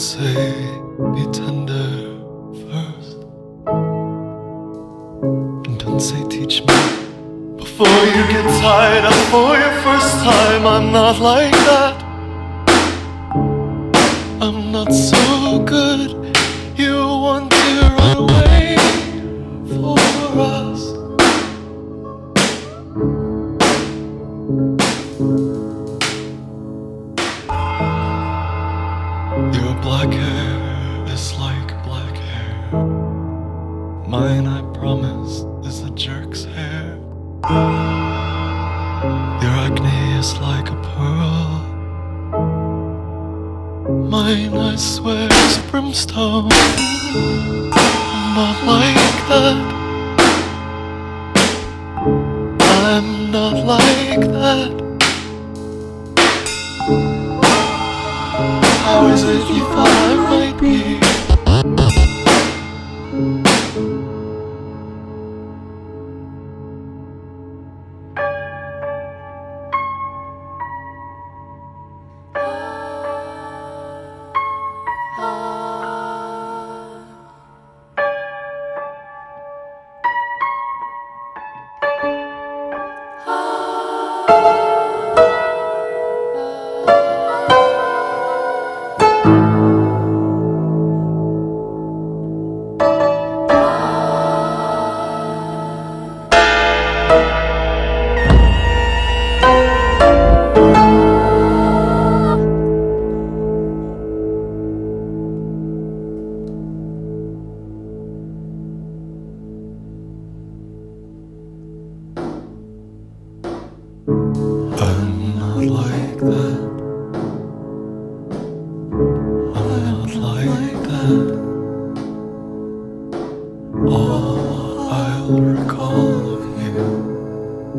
say be tender first. And don't say teach me before you get tired. up for your first time, I'm not like that. I'm not so good. You want to run away for us. Mine, I promise, is a jerk's hair. Your acne is like a pearl. Mine, I swear, is brimstone. I'm not like that. I'm not like that. How is it you thought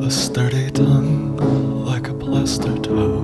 A sturdy tongue like a plaster toe.